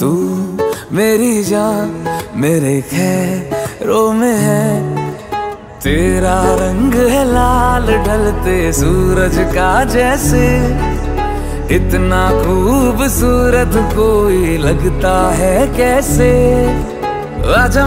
तू मेरी जान, मेरे खैरों में है। तेरा रंग है लाल, ढलते सूरज का जैसे। इतना खूबसूरत कोई लगता है कैसे? आजा